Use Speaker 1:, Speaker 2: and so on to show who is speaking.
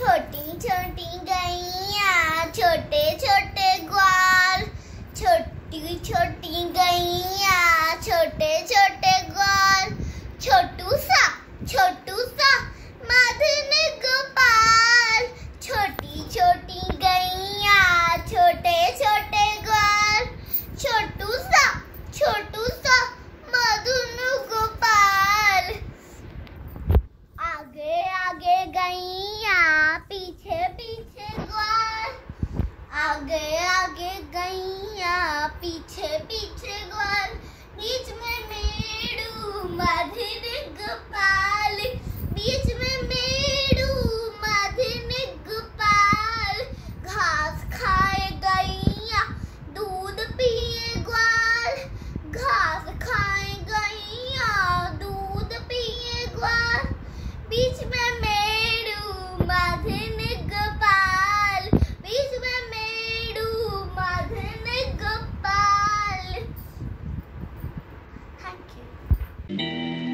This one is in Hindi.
Speaker 1: छोटी छोटी गैया छोटे छोटे ग्वाल छोटी छोटी गैया। गया Thank you.